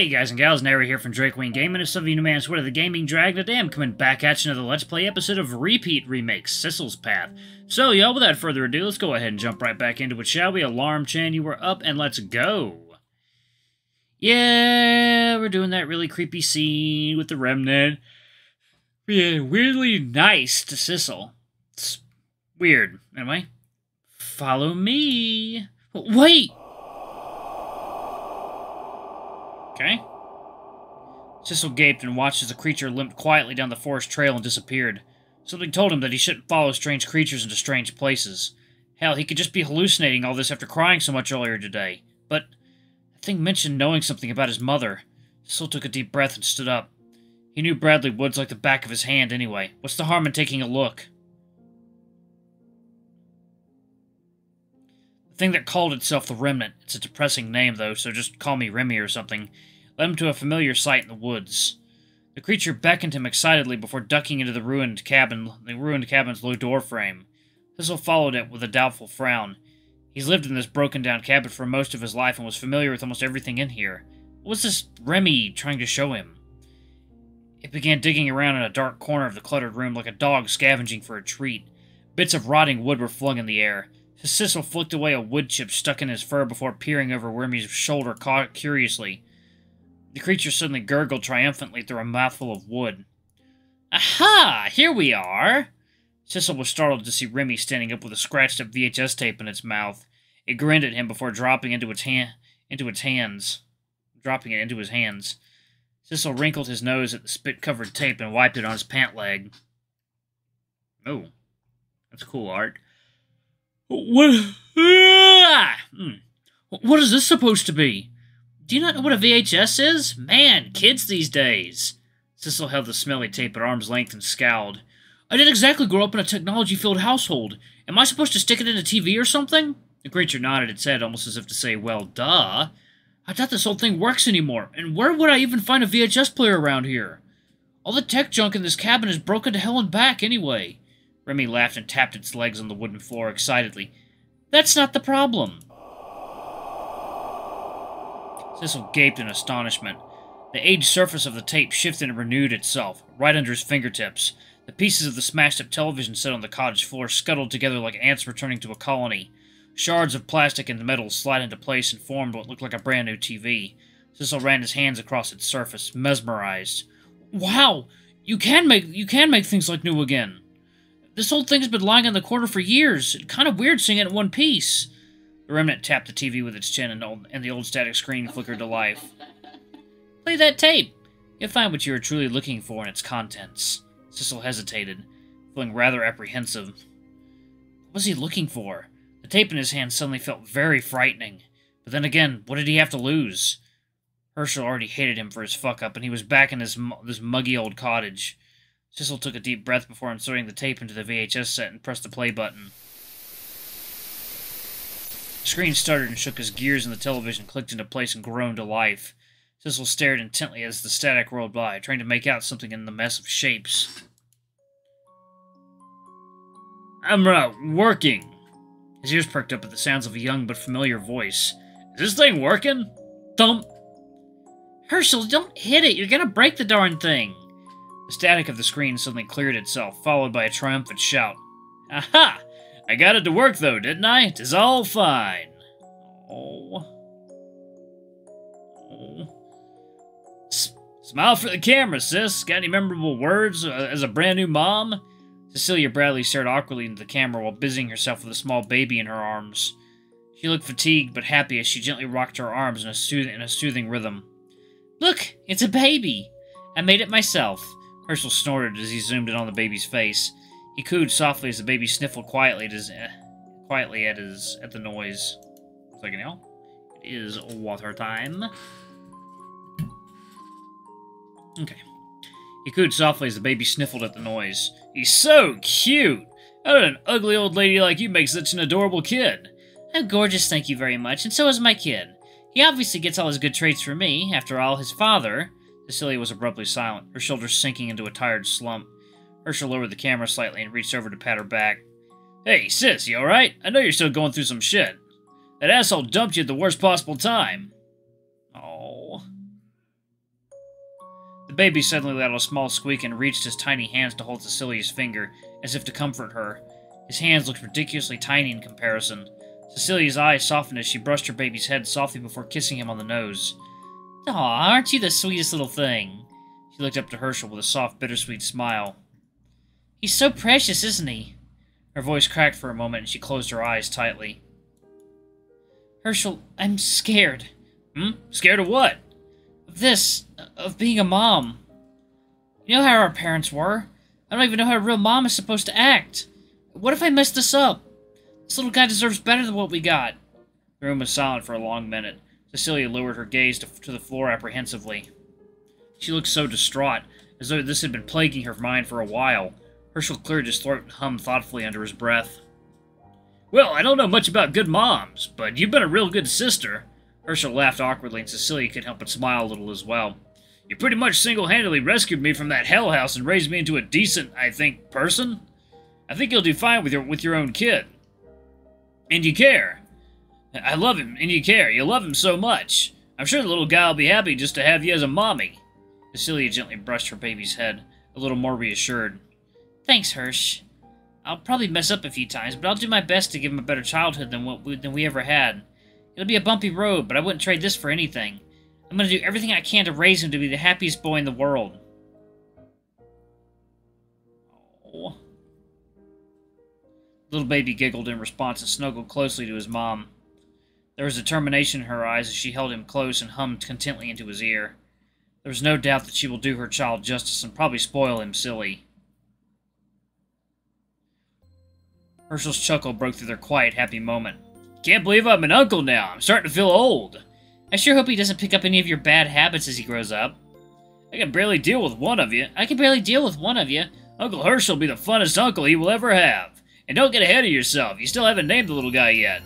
Hey guys and gals, Nary here from Drakewing Gaming. If some of you new man Sweater the Gaming Dragon today, I'm coming back at you another Let's Play episode of Repeat Remake, Sissel's Path. So y'all, without further ado, let's go ahead and jump right back into it, shall we? Alarm Chan, you were up, and let's go! Yeah, we're doing that really creepy scene with the remnant. Yeah, weirdly nice to Sissel. It's weird. Anyway, follow me. Wait! Okay. Sissel gaped and watched as the creature limped quietly down the forest trail and disappeared. Something told him that he shouldn't follow strange creatures into strange places. Hell, he could just be hallucinating all this after crying so much earlier today. But the thing mentioned knowing something about his mother. Sissel took a deep breath and stood up. He knew Bradley Woods like the back of his hand anyway. What's the harm in taking a look? Thing that called itself the Remnant. It's a depressing name, though, so just call me Remy or something led him to a familiar sight in the woods. The creature beckoned him excitedly before ducking into the ruined cabin, the ruined cabin's low door frame. Sissel followed it with a doubtful frown. He's lived in this broken down cabin for most of his life and was familiar with almost everything in here. What was this Remy trying to show him? It began digging around in a dark corner of the cluttered room like a dog scavenging for a treat. Bits of rotting wood were flung in the air. Sissel flicked away a wood chip stuck in his fur before peering over Remy's shoulder caught curiously. The creature suddenly gurgled triumphantly through a mouthful of wood. Aha! Here we are! Sissel was startled to see Remy standing up with a scratched up VHS tape in its mouth. It grinned at him before dropping into its hand into its hands. Dropping it into his hands. Sissel wrinkled his nose at the spit covered tape and wiped it on his pant leg. Oh. That's cool art. What hmm. What is this supposed to be? Do you not know what a VHS is? Man, kids these days. Sissel held the smelly tape at arm's length and scowled. I didn't exactly grow up in a technology filled household. Am I supposed to stick it in a TV or something? The creature nodded its head almost as if to say, Well, duh. I thought this whole thing works anymore, and where would I even find a VHS player around here? All the tech junk in this cabin is broken to hell and back anyway. Remy laughed and tapped its legs on the wooden floor excitedly. That's not the problem. Sissel gaped in astonishment. The aged surface of the tape shifted and renewed itself, right under his fingertips. The pieces of the smashed-up television set on the cottage floor scuttled together like ants returning to a colony. Shards of plastic and metal slid into place and formed what looked like a brand new TV. Sissel ran his hands across its surface, mesmerized. Wow! You can make you can make things like new again. This old thing's been lying in the corner for years. Kind of weird seeing it in one piece. The remnant tapped the TV with its chin, and, old, and the old static screen flickered to life. Play that tape. You'll find what you are truly looking for in its contents. Sissel hesitated, feeling rather apprehensive. What was he looking for? The tape in his hand suddenly felt very frightening. But then again, what did he have to lose? Herschel already hated him for his fuck-up, and he was back in his this muggy old cottage. Sissel took a deep breath before inserting the tape into the VHS set and pressed the play button. The screen started and shook as gears in the television clicked into place and groaned to life. Sissel stared intently as the static rolled by, trying to make out something in the mess of shapes. I'm not working. His ears perked up at the sounds of a young but familiar voice. Is this thing working? Thump! Herschel, don't hit it! You're gonna break the darn thing! Static of the screen suddenly cleared itself, followed by a triumphant shout. Aha! I got it to work, though, didn't I? Tis all fine. Oh. oh. Smile for the camera, sis. Got any memorable words uh, as a brand new mom? Cecilia Bradley stared awkwardly into the camera while busying herself with a small baby in her arms. She looked fatigued but happy as she gently rocked her arms in a, sooth in a soothing rhythm. Look, it's a baby. I made it myself. Herschel snorted as he zoomed in on the baby's face. He cooed softly as the baby sniffled quietly at his, quietly at his at the noise. Second, y'all. It is water time. Okay. He cooed softly as the baby sniffled at the noise. He's so cute! How did an ugly old lady like you make such an adorable kid? I'm gorgeous, thank you very much, and so is my kid. He obviously gets all his good traits from me. After all, his father... Cecilia was abruptly silent, her shoulders sinking into a tired slump. Herschel lowered the camera slightly and reached over to pat her back. Hey, sis, you alright? I know you're still going through some shit. That asshole dumped you at the worst possible time. Oh. The baby suddenly let out a small squeak and reached his tiny hands to hold Cecilia's finger, as if to comfort her. His hands looked ridiculously tiny in comparison. Cecilia's eyes softened as she brushed her baby's head softly before kissing him on the nose. Aw, aren't you the sweetest little thing? She looked up to Herschel with a soft, bittersweet smile. He's so precious, isn't he? Her voice cracked for a moment and she closed her eyes tightly. Herschel, I'm scared. Hmm? Scared of what? Of this. Of being a mom. You know how our parents were. I don't even know how a real mom is supposed to act. What if I mess this up? This little guy deserves better than what we got. The room was silent for a long minute. Cecilia lowered her gaze to, to the floor apprehensively. She looked so distraught, as though this had been plaguing her mind for a while. Herschel cleared his throat and hummed thoughtfully under his breath. Well, I don't know much about good moms, but you've been a real good sister. Herschel laughed awkwardly, and Cecilia couldn't help but smile a little as well. You pretty much single-handedly rescued me from that hell house and raised me into a decent, I think, person. I think you'll do fine with your with your own kid. And you care. I love him, and you care. You love him so much. I'm sure the little guy will be happy just to have you as a mommy. Cecilia gently brushed her baby's head, a little more reassured. Thanks, Hirsch. I'll probably mess up a few times, but I'll do my best to give him a better childhood than what we, than we ever had. It'll be a bumpy road, but I wouldn't trade this for anything. I'm going to do everything I can to raise him to be the happiest boy in the world. Oh. Little baby giggled in response and snuggled closely to his mom. There was determination in her eyes as she held him close and hummed contently into his ear. There was no doubt that she will do her child justice and probably spoil him silly. Herschel's chuckle broke through their quiet, happy moment. Can't believe I'm an uncle now. I'm starting to feel old. I sure hope he doesn't pick up any of your bad habits as he grows up. I can barely deal with one of you. I can barely deal with one of you. Uncle Herschel will be the funnest uncle he will ever have. And don't get ahead of yourself. You still haven't named the little guy yet.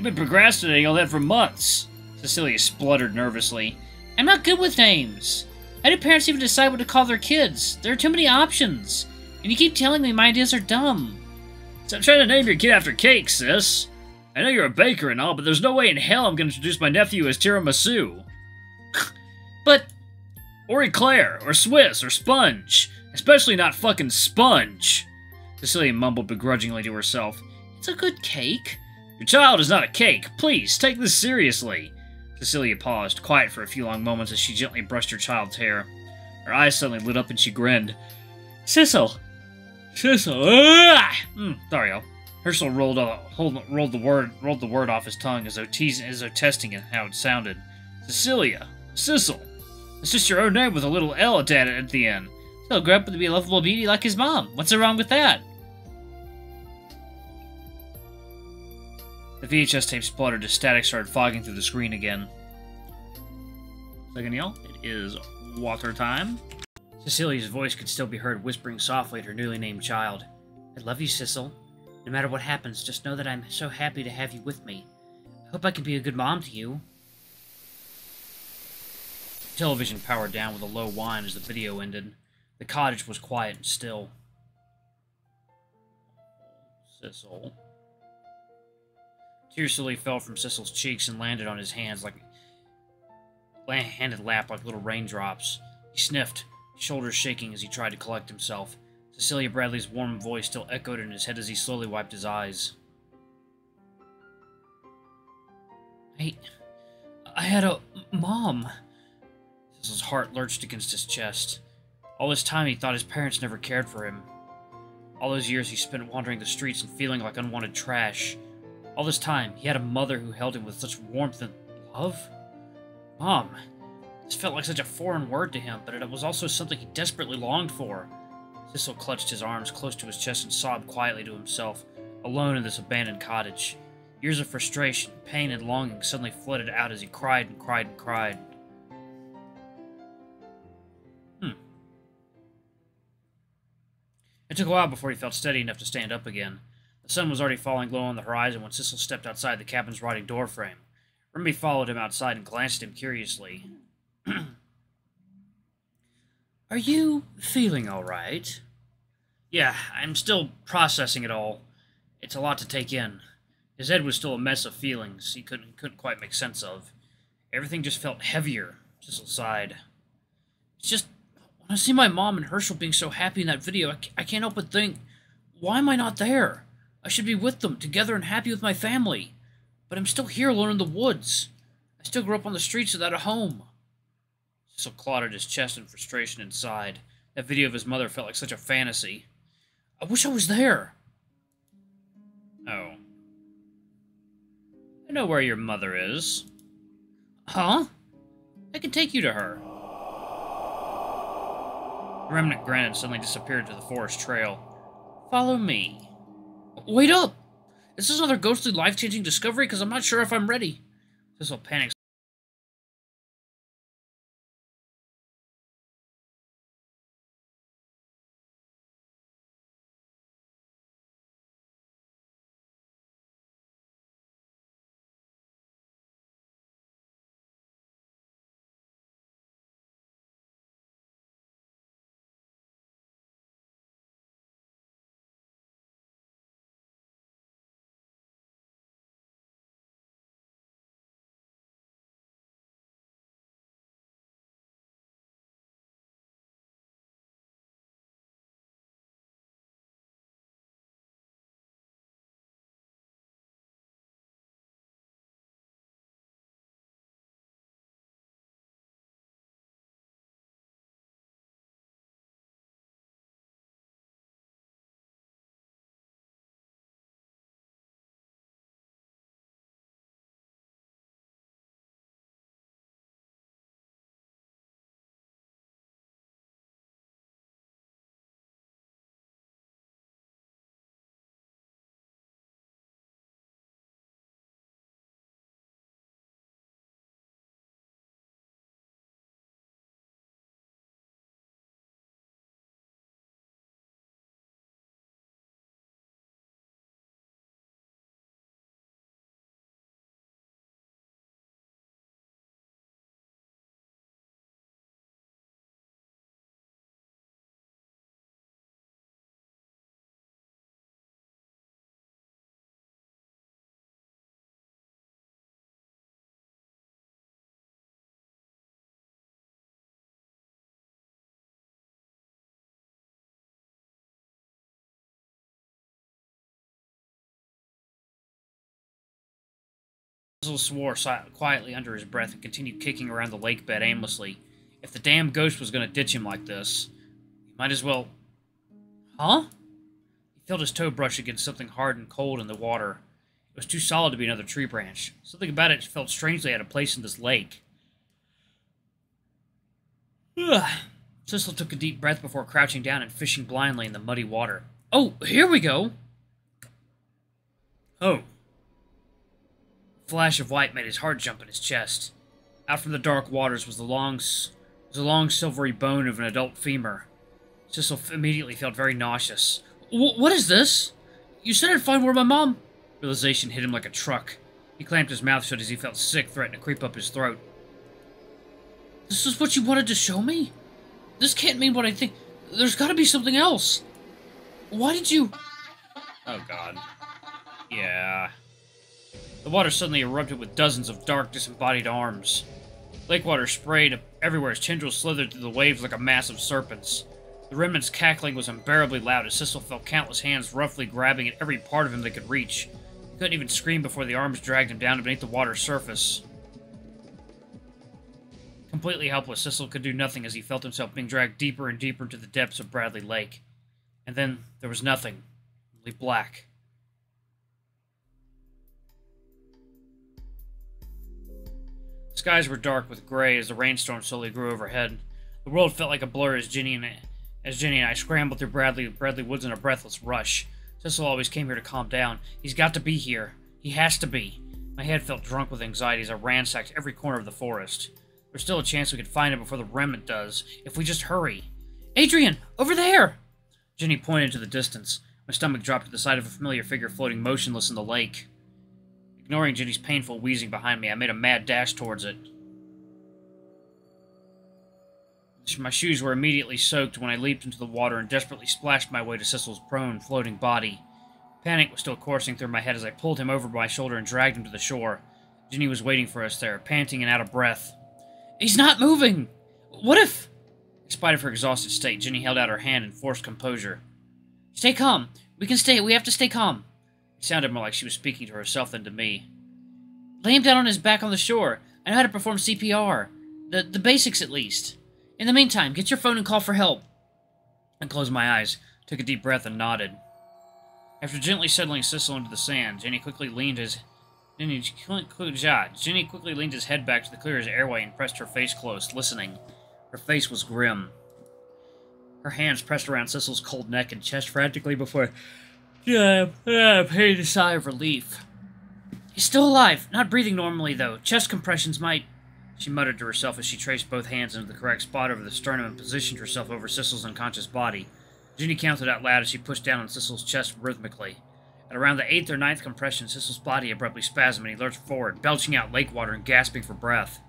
You've been procrastinating all that for months. Cecilia spluttered nervously. I'm not good with names. How do parents even decide what to call their kids? There are too many options. And you keep telling me my ideas are dumb. Stop trying to name your kid after cake, sis. I know you're a baker and all, but there's no way in hell I'm going to introduce my nephew as tiramisu. but... Or eclair, or Swiss, or sponge. Especially not fucking sponge. Cecilia mumbled begrudgingly to herself. It's a good cake. Your child is not a cake. Please, take this seriously. Cecilia paused, quiet for a few long moments as she gently brushed her child's hair. Her eyes suddenly lit up and she grinned. Sissel, Chisel. Ah! Mm, sorry, y'all. Herschel rolled, uh, hold, rolled the word rolled the word off his tongue as though teasing, as though testing it how it sounded. Cecilia, Sissel. It's just your own name with a little L at, at the end. He'll grow up to be a lovable beauty like his mom. What's wrong with that? The VHS tape spluttered as static started fogging through the screen again. Second, y'all. It is water time. Cecilia's voice could still be heard whispering softly at her newly named child. I love you, Sissel. No matter what happens, just know that I'm so happy to have you with me. I hope I can be a good mom to you. The television powered down with a low whine as the video ended. The cottage was quiet and still. Sissel. Tears slowly fell from Sissel's cheeks and landed on his hands like handed lap like little raindrops. He sniffed, shoulders shaking as he tried to collect himself. Cecilia Bradley's warm voice still echoed in his head as he slowly wiped his eyes. I... I had a... mom. Sissel's heart lurched against his chest. All this time he thought his parents never cared for him. All those years he spent wandering the streets and feeling like unwanted trash. All this time, he had a mother who held him with such warmth and love? Mom. This felt like such a foreign word to him, but it was also something he desperately longed for. Sissel clutched his arms close to his chest and sobbed quietly to himself, alone in this abandoned cottage. Years of frustration, pain, and longing suddenly flooded out as he cried and cried and cried. Hmm. It took a while before he felt steady enough to stand up again. The sun was already falling low on the horizon when Sissel stepped outside the cabin's rotting doorframe. Remy followed him outside and glanced at him curiously. Are you feeling all right? Yeah, I'm still processing it all. It's a lot to take in. His head was still a mess of feelings he couldn't, couldn't quite make sense of. Everything just felt heavier, Sissel sighed. It's just, when I see my mom and Herschel being so happy in that video, I, I can't help but think, why am I not there? I should be with them, together and happy with my family. But I'm still here alone in the woods. I still grew up on the streets without a home. Sissel at his chest in frustration and sighed. That video of his mother felt like such a fantasy. I wish I was there. Oh. I know where your mother is. Huh? I can take you to her. The remnant granite suddenly disappeared to the forest trail. Follow me. Wait up! This is this another ghostly life-changing discovery? Because I'm not sure if I'm ready. This will panics. Sissel swore quietly under his breath and continued kicking around the lake bed aimlessly. If the damn ghost was going to ditch him like this, he might as well... Huh? He felt his toe brush against something hard and cold in the water. It was too solid to be another tree branch. Something about it felt strangely out of place in this lake. Ugh. Sissel took a deep breath before crouching down and fishing blindly in the muddy water. Oh, here we go! Oh, flash of white made his heart jump in his chest. Out from the dark waters was the long, was a long silvery bone of an adult femur. Sissel immediately felt very nauseous. what is this? You said I'd find where my mom... Realization hit him like a truck. He clamped his mouth shut as he felt sick threaten to creep up his throat. This is what you wanted to show me? This can't mean what I think. There's gotta be something else. Why did you... Oh, God. Yeah. The water suddenly erupted with dozens of dark, disembodied arms. Lake water sprayed everywhere as tendrils slithered through the waves like a mass of serpents. The remnant's cackling was unbearably loud as Sissel felt countless hands roughly grabbing at every part of him they could reach. He couldn't even scream before the arms dragged him down beneath the water's surface. Completely helpless, Sissel could do nothing as he felt himself being dragged deeper and deeper into the depths of Bradley Lake. And then there was nothing, only black. Skies were dark with gray as the rainstorm slowly grew overhead. The world felt like a blur as Ginny and as Ginny and I scrambled through Bradley Bradley Woods in a breathless rush. Sissel always came here to calm down. He's got to be here. He has to be. My head felt drunk with anxiety as I ransacked every corner of the forest. There's still a chance we could find him before the remnant does, if we just hurry. Adrian! Over there! Ginny pointed to the distance. My stomach dropped at the sight of a familiar figure floating motionless in the lake. Ignoring Ginny's painful wheezing behind me, I made a mad dash towards it. My shoes were immediately soaked when I leaped into the water and desperately splashed my way to Sissel's prone, floating body. Panic was still coursing through my head as I pulled him over my shoulder and dragged him to the shore. Ginny was waiting for us there, panting and out of breath. He's not moving! What if... In spite of her exhausted state, Jenny held out her hand and forced composure. Stay calm. We can stay. We have to stay calm. Sounded more like she was speaking to herself than to me. Lay him down on his back on the shore. I know how to perform CPR. The, the basics, at least. In the meantime, get your phone and call for help. I closed my eyes, took a deep breath, and nodded. After gently settling Sissel into the sand, Jenny quickly leaned his Jenny, quickly leaned his head back to the clear his airway and pressed her face close, listening. Her face was grim. Her hands pressed around Sissel's cold neck and chest frantically before yeah, yeah, paid a sigh of relief. He's still alive, not breathing normally though. Chest compressions might she muttered to herself as she traced both hands into the correct spot over the sternum and positioned herself over Sissel's unconscious body. Jenny counted out loud as she pushed down on Sissel's chest rhythmically. At around the eighth or ninth compression, Sissel's body abruptly spasmed and he lurched forward, belching out lake water and gasping for breath.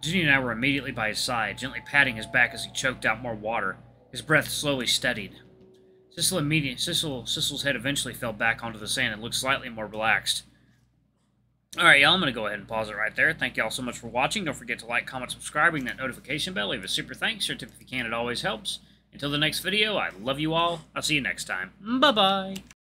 Ginny and I were immediately by his side, gently patting his back as he choked out more water. His breath slowly steadied. Sissel immediately, Sissel, Sissel's head eventually fell back onto the sand and looked slightly more relaxed. Alright, y'all, I'm going to go ahead and pause it right there. Thank y'all so much for watching. Don't forget to like, comment, subscribe, ring that notification bell. Leave a super thanks tip if you can. It always helps. Until the next video, I love you all. I'll see you next time. Bye-bye.